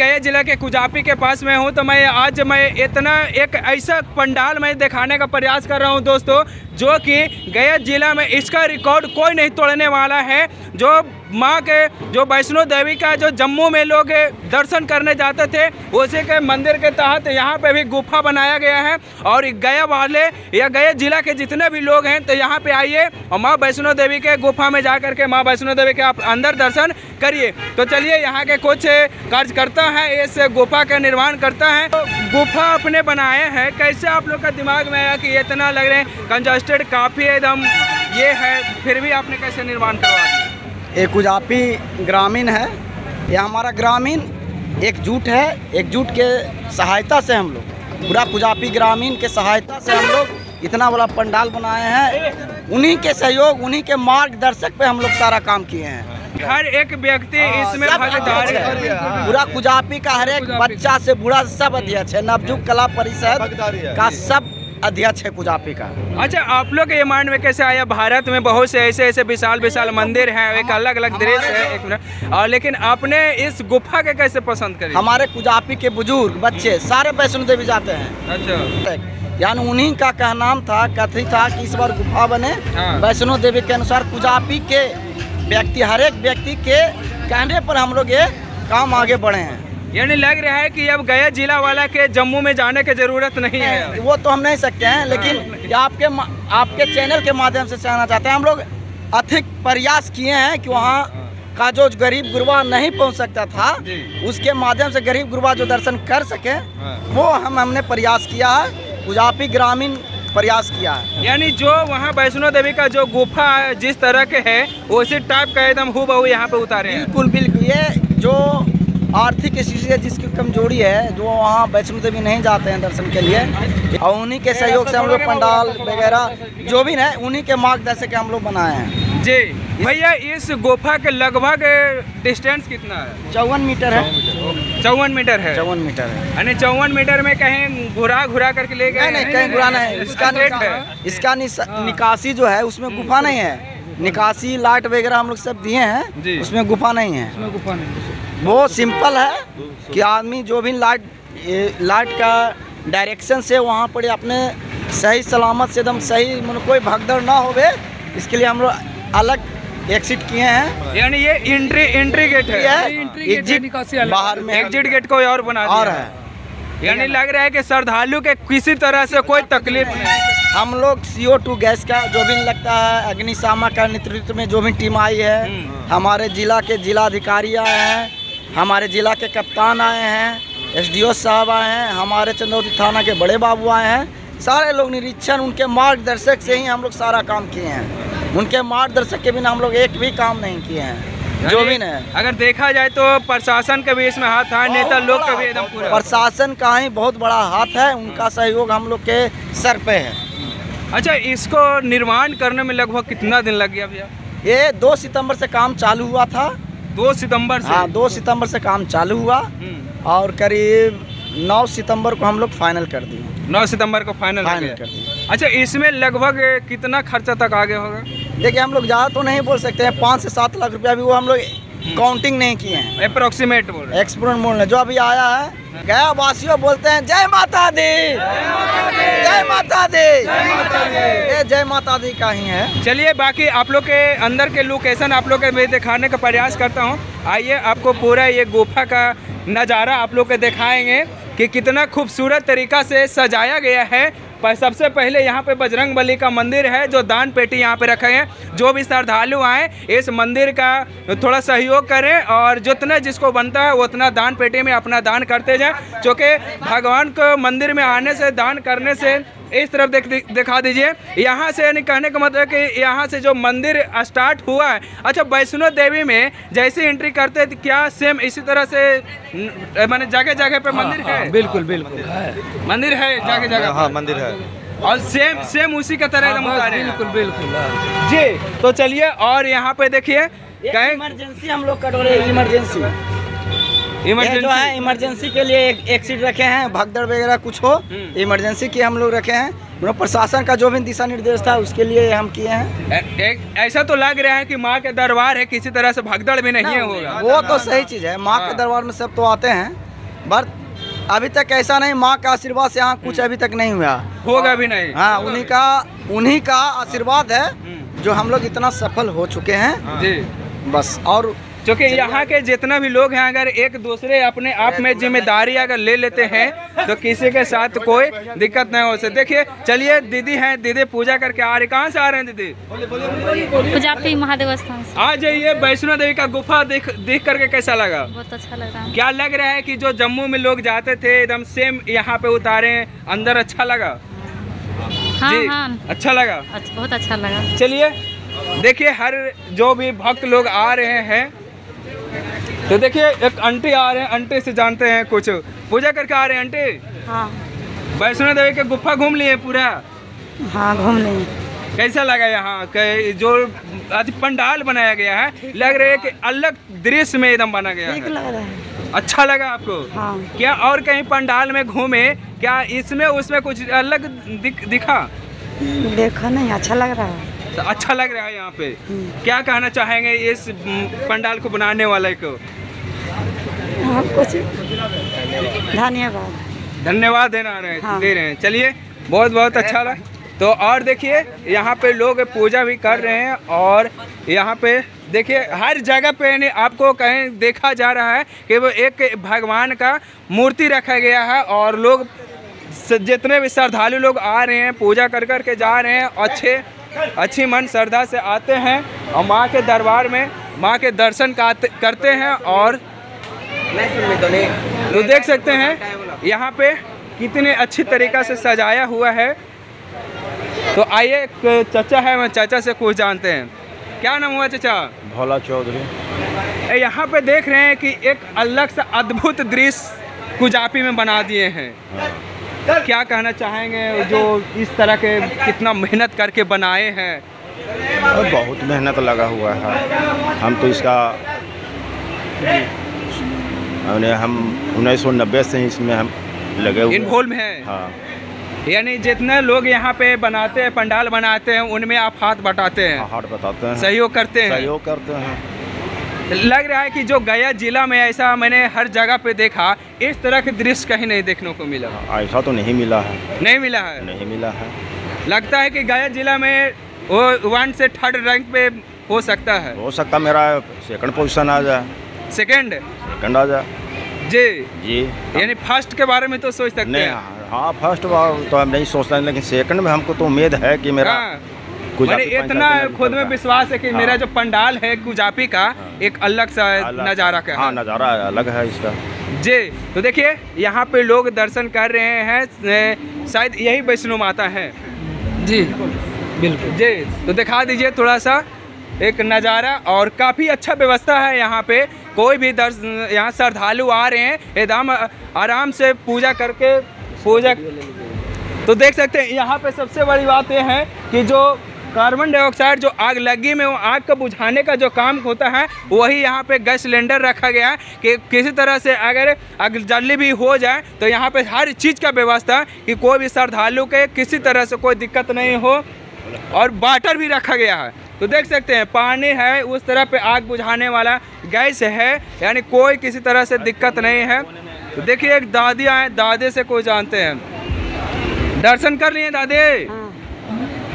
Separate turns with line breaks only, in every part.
गया जिला के कुजापी के पास में हूँ तो मैं आज मैं इतना एक ऐसा पंडाल मैं दिखाने का प्रयास कर रहा हूँ दोस्तों, जो कि गया जिला में इसका रिकॉर्ड कोई नहीं तोड़ने वाला है, जो माँ के, जो वैष्णो देवी का, जो जम्मू में लोग दर्शन करने जाते थे, उसी के मंदिर के तहत यहाँ पे भी गुफा बनाया गया है। और गया वाले या गया जिला के जितने भी लोग हैं तो यहाँ पे आइए और माँ वैष्णो देवी के गुफा में जा करके माँ वैष्णो देवी के आप अंदर दर्शन करिए। तो चलिए यहाँ के कुछ कार्यकर्ता हैं, इस गुफा का निर्माण करता है। तो गुफा अपने बनाए हैं। कैसे आप लोग का दिमाग में आया कि इतना लग रहे हैं? कंजस्टेड काफ़ी एकदम ये है, फिर भी आपने कैसे निर्माण करवा
ये कुजापी ग्रामीण है। ये हमारा ग्रामीण एकजुट है। एकजुट के सहायता से हम लोग पूरा कुजापी ग्रामीण के सहायता से हम लोग इतना बड़ा पंडाल बनाए हैं। उन्हीं के सहयोग उन्हीं के मार्गदर्शक पे हम लोग सारा काम किए हैं।
हर एक व्यक्ति इसमें भागीदार
अध्यक्ष
है।
है। पूरा कुजापी का हर एक बच्चा से बूढ़ा सब अध्यक्ष है। नवजुग कला परिषद का सब अध्यक्ष है कुजापी का।
अच्छा आप लोग ये माइंड में कैसे आया? भारत में बहुत से ऐसे ऐसे विशाल विशाल मंदिर हैं एक अलग अलग दृश्य है एक मिनट और लेकिन आपने इस गुफा के कैसे पसंद करी?
हमारे कुजापी के बुज़ुर्ग बच्चे सारे वैष्णो देवी जाते हैं।
अच्छा।
यानी उन्हीं का कहनाम था कथित था कि इस बार गुफा बने?
हाँ।
वैष्णो देवी के अनुसार कुजापी के व्यक्ति हर एक व्यक्ति के कहने पर हम लोग ये काम आगे बढ़े हैं।
यानी लग रहा है कि अब गया जिला वाला के जम्मू में जाने की ज़रूरत नहीं है।
वो तो हम नहीं सकते हैं लेकिन आपके आपके चैनल के माध्यम से कहना चाहते हैं। हम लोग अधिक प्रयास किए हैं कि वहाँ का जो गरीब गुरबा नहीं पहुँच सकता था उसके माध्यम से गरीब गुरबा जो दर्शन कर सके
हाँ।
वो हम हमने प्रयास किया है। कुजापी ग्रामीण प्रयास किया है।
यानी जो वहाँ वैष्णो देवी का जो गुफा है, जिस तरह के है उसी टाइप का एकदम हु बहू यहाँ पे उतारे
बिल्कुल बिल्कुल। ये जो आर्थिक स्थिति से जिसकी कमज़ोरी है जो वहाँ वैष्णो देवी नहीं जाते हैं दर्शन के लिए और उन्हीं के सहयोग से हम लोग पंडाल वगैरह जो भी है उन्हीं के मार्गदर्शक हम लोग बनाए हैं।
जी भैया इस गुफा के लगभग डिस्टेंस कितना है?
चौवन मीटर है।
चौवन मीटर है?
चौवन मीटर है।
यानी चौवन मीटर में कहीं घुरा घुरा करके ले गए
नहीं नहीं कहीं बुरा नहीं। है? इसका
स्ट्रेट है।
इसका निकासी जो है उसमें गुफा नहीं है। निकासी लाइट वगैरह हम लोग सब दिए। हैं उसमें गुफा नहीं है।
गुफा नहीं
वो सिंपल है कि आदमी जो भी लाइट लाइट का डायरेक्शन से वहाँ पर अपने सही सलामत से एकदम सही मतलब कोई भगदड़ ना होवे इसके लिए हम लोग अलग एग्जिट किए हैं।
यानी ये एंट्री एंट्री गेट है।
एग्जिट बाहर में
एग्जिट गेट कोई और बना
और है।
यानी लग रहा है कि श्रद्धालु के किसी तरह से कोई तकलीफ़ नहीं
हम लोग सीओ टू गैस का जो भी लगता है अग्निशामा का नेतृत्व में जो भी टीम आई है
हम्म।
हमारे जिला के जिला अधिकारी आए हैं हमारे जिला के कप्तान आए हैं एसडीओ साहब आए हैं हमारे चंदौती थाना के बड़े बाबू आए हैं। सारे लोग निरीक्षण उनके मार्गदर्शक से ही हम लोग सारा काम किए हैं। उनके मार्गदर्शक के बिना हम लोग एक भी काम नहीं किए हैं। जो भी नहीं
अगर देखा जाए तो प्रशासन का भी इसमें हाथ है नेता लोग का भी एकदम पूरा।
प्रशासन का ही बहुत बड़ा हाथ है उनका सहयोग हम लोग के सर पे है।
अच्छा इसको निर्माण करने में लगभग कितना दिन लग गया भैया?
ये दो सितंबर से काम चालू हुआ था।
दो सितंबर से।
हाँ दो सितंबर से काम चालू हुआ
हम्म,
और करीब नौ सितंबर को हम लोग फाइनल कर दिए।
नौ सितंबर को फाइनल
फाइनल कर दिए।
अच्छा इसमें लगभग कितना खर्चा तक आगे होगा?
देखिए हम लोग ज़्यादा तो नहीं बोल सकते हैं पाँच से सात लाख रुपया भी वो हम लोग काउंटिंग नहीं किए हैं।
अप्रोक्सीमेट बोल रहे हैं।
एक्सपोरेंट ने जो अभी आया है गया वासियों बोलते हैं जय माता दी। जय माता दी। ये जय माता दी का ही है।
चलिए बाकी आप लोग के अंदर के लोकेशन आप लोग के मैं दिखाने का प्रयास करता हूँ। आइए आपको पूरा ये गुफा का नज़ारा आप लोग के दिखाएँगे कि कितना खूबसूरत तरीका से सजाया गया है। पर सबसे पहले यहाँ पे बजरंग बली का मंदिर है, जो दान पेटी यहाँ पे रखे हैं। जो भी श्रद्धालु आए, इस मंदिर का थोड़ा सहयोग करें और जितना जिसको बनता है, उतना दान पेटी में अपना दान करते जाएँ। क्योंकि भगवान को मंदिर में आने से, दान करने से इस तरफ़ देख दिखा दीजिए। यहाँ से यानी कहने का मतलब कि यहाँ से जो मंदिर स्टार्ट हुआ है। अच्छा वैष्णो देवी में जैसे एंट्री करते हैं, क्या सेम इसी तरह से माने जगह जगह पे मंदिर है
बिल्कुल बिल्कुल।
मंदिर है। जगह जगह
हाँ मंदिर है।
और सेम सेम उसी का तरह हैं।
बिल्कुल बिल्कुल हाँ।
जी तो चलिए और यहाँ पे देखिए कहीं
इमरजेंसी हम लोग का डोरे इमरजेंसी ये जो है
इमरजेंसी
इमरजेंसी के लिए एक, एक सीट रखे हैं भगदड़ वगैरह कुछ हो
हम्म।
इमरजेंसी के हम लोग रखे हैं। मतलब प्रशासन का जो भी दिशा निर्देश था उसके लिए हम किए हैं।
ए- एक ऐसा तो लग रहा है कि माँ के दरबार है किसी तरह से भगदड़ भी नहीं होगा।
वो तो सही चीज़ है माँ
हाँ।
के दरबार में सब तो आते हैं बट अभी तक ऐसा नहीं माँ का आशीर्वाद से यहाँ कुछ अभी तक नहीं हुआ।
होगा भी नहीं।
हाँ उन्हीं का उन्हीं का आशीर्वाद है
हम्म,
जो हम लोग इतना सफल हो चुके हैं।
जी।
बस और
क्योंकि यहाँ के जितना भी लोग हैं अगर एक दूसरे अपने आप में ज़िम्मेदारी अगर ले लेते हैं तो किसी के साथ कोई दिक्कत नहीं हो सकती। देखिए चलिए दीदी हैं दीदी पूजा करके आ रही कहाँ से आ रहे हैं दीदी?
पूजापी महादेव स्थान
आ जाइए वैष्णो देवी का गुफा देख देख करके कैसा लगा?
बहुत अच्छा लग रहा है
क्या लग रहा है की जो जम्मू में लोग जाते थे एकदम सेम यहाँ पे उतारे अंदर अच्छा लगा?
हाँ हाँ।
अच्छा लगा?
अच्छा बहुत अच्छा लगा।
चलिए देखिए हर जो भी भक्त लोग आ रहे हैं तो देखिए एक आंटी आ रहे हैं आंटी से जानते हैं कुछ। पूजा करके आ रहे हैं आंटी?
हाँ।
वैष्णो देवी के गुफा घूम लिए पूरा?
हाँ घूम लेंगे
कैसा लगा यहाँ? के जो आज पंडाल बनाया गया है लग रहा है कि अलग दृश्य में एकदम बना गया है।
लग रहा है।
अच्छा लगा आपको?
हाँ।
क्या और कहीं पंडाल में घूमे? क्या इसमें उसमें कुछ अलग दिख, दिखा?
देखा नहीं अच्छा लग रहा है।
तो अच्छा लग रहा है यहाँ पे।
हम्म।
क्या कहना चाहेंगे इस पंडाल को बनाने वाले को?
हाँ कुछ धन्यवाद।
धन्यवाद देना रहे
हाँ।
दे रहे हैं। चलिए बहुत बहुत अच्छा लगा। तो और देखिए यहाँ पे लोग पूजा भी कर रहे हैं और यहाँ पे देखिए हर जगह पे आपको कहीं देखा जा रहा है कि वो एक भगवान का मूर्ति रखा गया है और लोग जितने भी श्रद्धालु लोग आ रहे हैं पूजा कर कर के जा रहे हैं अच्छे अच्छी मन श्रद्धा से आते हैं और माँ के दरबार में माँ के दर्शन करते हैं और तो देख सकते हैं यहाँ पे कितने अच्छी तरीक़ा से सजाया हुआ है। तो आइए एक चाचा है मैं चाचा से कुछ जानते हैं। क्या नाम हुआ चाचा?
भोला चौधरी।
यहाँ पे देख रहे हैं कि एक अलग सा अद्भुत दृश्य कुजापी में बना दिए हैं। हाँ। क्या कहना चाहेंगे जो इस तरह के कितना मेहनत करके बनाए हैं?
और बहुत मेहनत लगा हुआ है। हम तो इसका हमने हम उन्नीस सौ नब्बे से इसमें हम लगे हुए
इन्वॉल्व हैं?
हाँ।
यानी जितने लोग यहाँ पे बनाते हैं पंडाल बनाते हैं उनमें आप हाथ बटाते हैं।
हाट बताते हैं।
सहयोग करते हैं।
सहयोग करते हैं।
लग रहा है कि जो गया जिला में ऐसा मैंने हर जगह पे देखा इस तरह के दृश्य कहीं नहीं देखने को मिला।
ऐसा तो नहीं मिला है।
नहीं मिला है?
नहीं मिला है।
लगता है कि गया जिला में वो वन से थर्ड रैंक पे हो सकता है।
हो सकता मेरा सेकंड पोजीशन आ जाए।
सेकंड
सेकंड
जी।
जी।
यानी फ़र्स्ट के बारे में तो सोच सकते
नहीं
हैं।
हाँ फ़र्स्ट बार तो हम नहीं सोचते हैं लेकिन सेकंड में हमको तो उम्मीद है कि मेरा
हाँ। मैंने इतना खुद में विश्वास है कि
हाँ।
मेरा जो पंडाल है कुजापी का हाँ। एक अलग सा
अलग-
नज़ारा का।
हाँ नज़ारा अलग है इसका।
जी तो देखिए यहाँ पे लोग दर्शन कर रहे हैं शायद यही वैष्णो माता है।
जी बिल्कुल।
जी तो दिखा दीजिए थोड़ा सा एक नज़ारा और काफ़ी अच्छा व्यवस्था है यहाँ पे। कोई भी दर्श, यहाँ श्रद्धालु आ रहे हैं, एकदम आराम से पूजा करके पूजा तो देख सकते हैं, यहाँ पे सबसे बड़ी बात यह है कि जो कार्बन डाइऑक्साइड, जो आग लगी में, वो आग को बुझाने का जो काम होता है, वही यहाँ पे गैस सिलेंडर रखा गया है कि किसी तरह से अगर आग जल्दी भी हो जाए तो यहाँ पे हर चीज़ का व्यवस्था कि कोई भी श्रद्धालु के किसी तरह से कोई दिक्कत नहीं हो और वाटर भी रखा गया है। तो देख सकते हैं पानी है उस तरह पे आग बुझाने वाला गैस है यानी कोई किसी तरह से दिक्कत नहीं है। तो देखिए एक दादी आए दादे से कोई जानते हैं। दर्शन कर लिए दादी?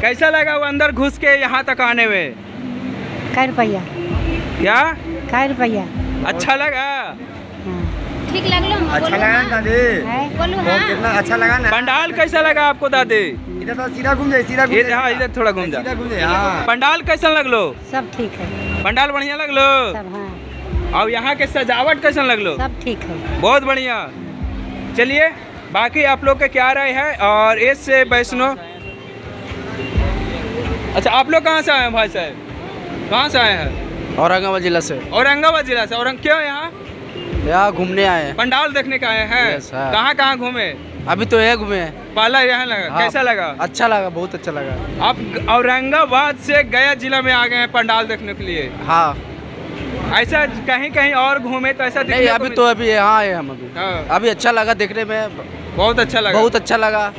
कैसा लगा वो अंदर घुस के यहाँ तक आने में?
रुपया
क्या?
कै रुपया
अच्छा लगा?
ठीक लगलो?
अच्छा लगा ना दादी।
बोलू
तो कितना अच्छा लगा ना।
पंडाल कैसा लगा आपको दादी?
इधर तो सीधा घूम जाए सीधा घूम
इधर हाँ इधर थोड़ा घूम जा।
सीधा घूम जाए हाँ।
पंडाल कैसा लगलो?
सब ठीक है।
पंडाल बढ़िया लगलो?
सब हाँ।
और यहाँ के सजावट कैसा लगलो?
सब ठीक है।
बहुत बढ़िया। चलिए बाकी आप लोग का क्या राय है? और इस से वैष्णो? अच्छा आप लोग कहाँ से आए हैं भाई साहब? कहाँ से आए हैं?
औरंगाबाद जिला से।
औरंगाबाद जिला से। औरंग क्यों यहाँ?
यहाँ घूमने आए हैं।
पंडाल देखने का आए हैं।
हाँ।
कहाँ कहाँ घूमे?
अभी तो ये घूमे
पहला यहाँ लगा।
हाँ।
कैसा लगा?
अच्छा लगा बहुत अच्छा लगा।
आप औरंगाबाद से गया जिला में आ गए हैं पंडाल देखने के लिए?
हाँ।
ऐसा कहीं कहीं और घूमे तो ऐसा
नहीं अभी तो अभी यहाँ आए हम अभी।
हाँ,
अभी अच्छा लगा देखने में।
बहुत अच्छा लगा।
बहुत अच्छा लगा।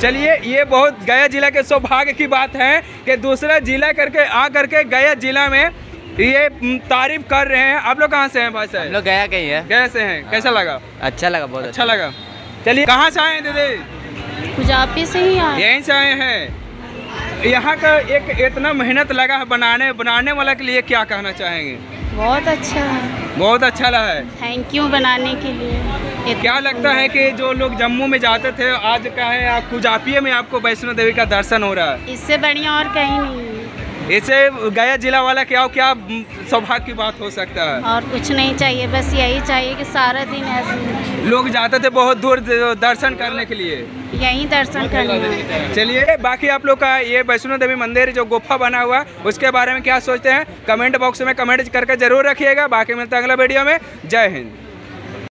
चलिए ये बहुत गया जिला के सौभाग्य की बात है कि दूसरा जिला करके आ करके गया जिला में ये तारीफ़ कर रहे हैं। आप लोग कहाँ से हैं भाई साहब?
लोग गया कहीं है।
गए से हैं। कैसा लगा?
अच्छा लगा बहुत
अच्छा लगा। चलिए कहाँ से आए हैं दीदी?
कुजापी से ही आए
यहीं से आए हैं। यहाँ का एक इतना मेहनत लगा है बनाने बनाने वाला के लिए क्या कहना चाहेंगे?
बहुत अच्छा है।
बहुत अच्छा लगा है।
थैंक यू बनाने के लिए।
क्या लगता है कि जो लोग जम्मू में जाते थे आज का है आप कुजापिये में आपको वैष्णो देवी का दर्शन हो रहा है?
इससे बढ़िया और कहीं नहीं।
इससे गया जिला वाला क्या क्या सौभाग्य की बात हो सकता है?
और कुछ नहीं चाहिए बस यही चाहिए कि सारा दिन ऐसे
लोग जाते थे बहुत दूर दर्शन करने के लिए।
यही दर्शन करना
चलिए बाकी आप लोग का ये वैष्णो देवी मंदिर जो गुफा बना हुआ उसके बारे में क्या सोचते हैं? कमेंट बॉक्स में कमेंट करके ज़रूर रखिएगा। बाकी मिलते हैं अगला वीडियो में। जय हिंद।